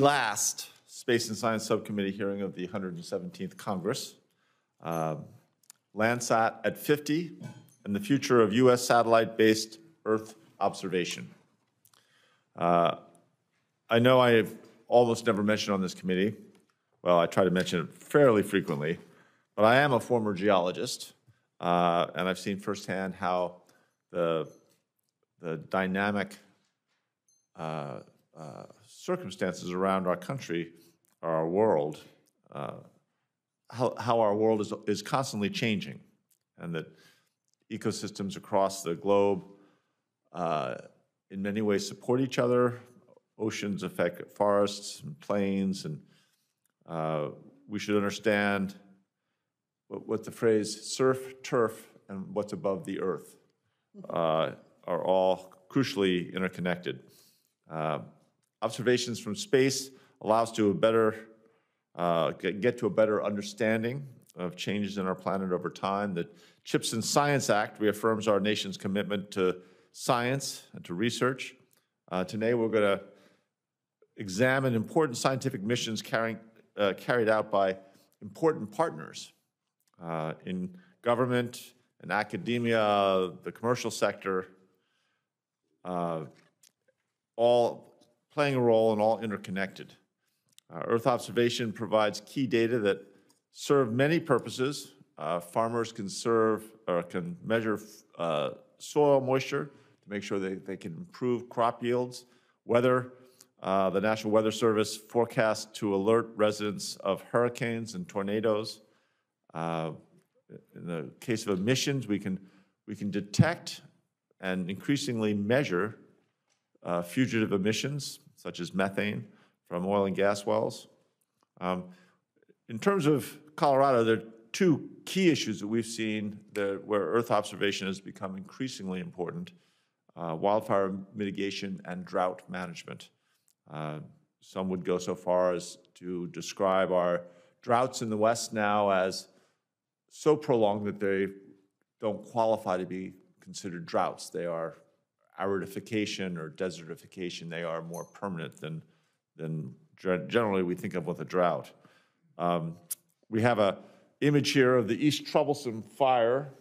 last Space and Science Subcommittee hearing of the 117th Congress. Um, Landsat at 50 and the future of U.S. satellite-based Earth observation. Uh, I know I have almost never mentioned on this committee, well, I try to mention it fairly frequently, but I am a former geologist, uh, and I've seen firsthand how the, the dynamic uh, uh, circumstances around our country, our world, uh, how, how our world is, is constantly changing, and that ecosystems across the globe uh, in many ways support each other. Oceans affect forests and plains, and uh, we should understand what, what, the phrase surf, turf, and what's above the earth uh, are all crucially interconnected. Uh, observations from space allows to a better uh, get, get to a better understanding of changes in our planet over time. The CHIPS and Science Act reaffirms our nation's commitment to science and to research. Uh, today, we're going to examine important scientific missions carrying, uh, carried out by important partners uh, in government and academia, the commercial sector, uh, all playing a role and all interconnected. Uh, Earth observation provides key data that serve many purposes. Uh, farmers can serve or can measure uh, soil moisture to make sure they, they can improve crop yields. Weather, uh, the National Weather Service forecasts to alert residents of hurricanes and tornadoes. Uh, in the case of emissions, we can, we can detect and increasingly measure uh, fugitive emissions, such as methane from oil and gas wells. Um, in terms of Colorado, there are two key issues that we've seen that where Earth observation has become increasingly important, uh, wildfire mitigation and drought management. Uh, some would go so far as to describe our droughts in the West now as so prolonged that they don't qualify to be considered droughts. They are aridification or desertification. They are more permanent than than generally we think of with a drought. Um, we have a image here of the East Troublesome fire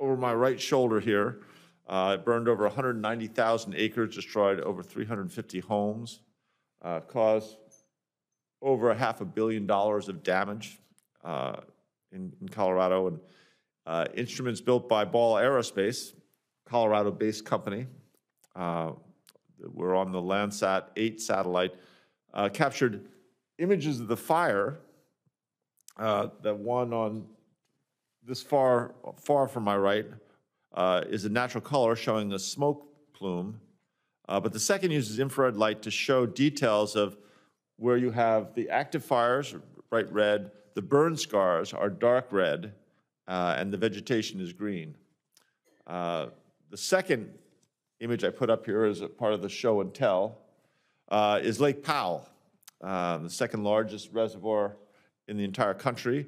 over my right shoulder here. Uh, it burned over 190,000 acres, destroyed over 350 homes, uh, caused over a half a billion dollars of damage uh, in, in, Colorado. And uh, instruments built by Ball Aerospace, Colorado-based company, uh, we're on the Landsat 8 satellite, uh, captured images of the fire. Uh, that one on this far, far from my right uh, is a natural color showing the smoke plume. Uh, but the second uses infrared light to show details of where you have the active fires, bright red, the burn scars are dark red, uh, and the vegetation is green. Uh, the second image I put up here as a part of the show and tell uh, is Lake Powell, uh, the second largest reservoir in the entire country,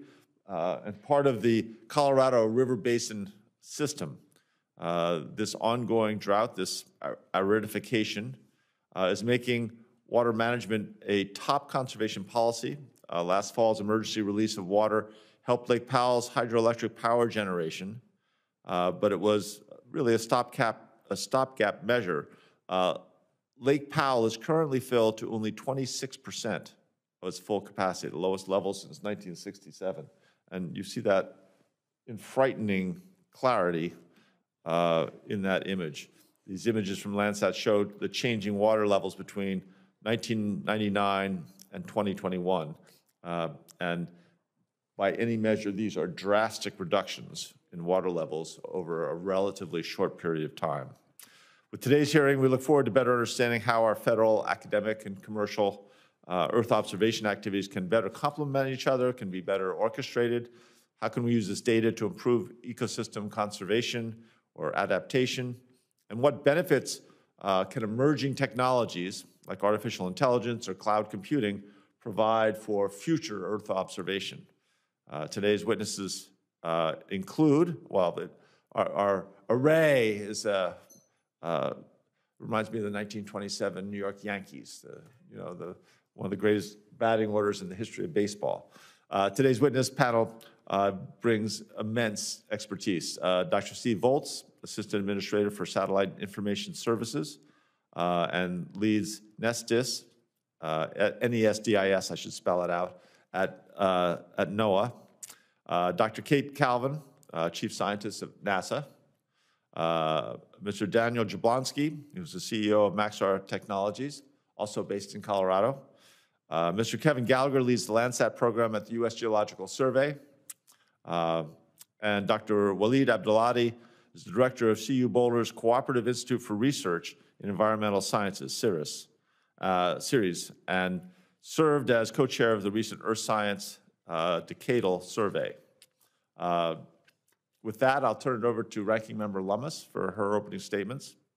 uh, and part of the Colorado River Basin system. Uh, this ongoing drought, this aridification, uh, is making water management a top conservation policy. Uh, last fall's emergency release of water helped Lake Powell's hydroelectric power generation, but it was really a stopgap, a stopgap measure. Lake Powell is currently filled to only 26% of its full capacity, the lowest level since 1967. And you see that in frightening clarity uh, in that image. These images from Landsat showed the changing water levels between 1999 and 2021. Uh, and by any measure, these are drastic reductions in water levels over a relatively short period of time. With today's hearing, we look forward to better understanding how our federal, academic, and commercial uh, Earth observation activities can better complement each other, can be better orchestrated. How can we use this data to improve ecosystem conservation or adaptation? And what benefits uh, can emerging technologies like artificial intelligence or cloud computing provide for future Earth observation? Uh, today's witnesses uh, include, well, our, our array is a uh, reminds me of the 1927 New York Yankees, the, you know, the, one of the greatest batting orders in the history of baseball. Uh, Today's witness panel uh, brings immense expertise. Uh, Dr. Steve Volz, Assistant Administrator for Satellite Information Services, uh, and leads NESDIS, at NESDIS, I should spell it out, at, at NOAA. Dr. Kate Calvin, Chief Scientist of NASA. Uh, Mr. Daniel Jablonski, who's the CEO of Maxar Technologies, also based in Colorado. Uh, Mr. Kevin Gallagher leads the Landsat program at the U.S. Geological Survey. Uh, And Dr. Waleed Abdalati is the director of CU Boulder's Cooperative Institute for Research in Environmental Sciences, CIRES, uh, series, and served as co-chair of the recent Earth Science uh, Decadal Survey. With that, I'll turn it over to Ranking Member Lummis for her opening statements.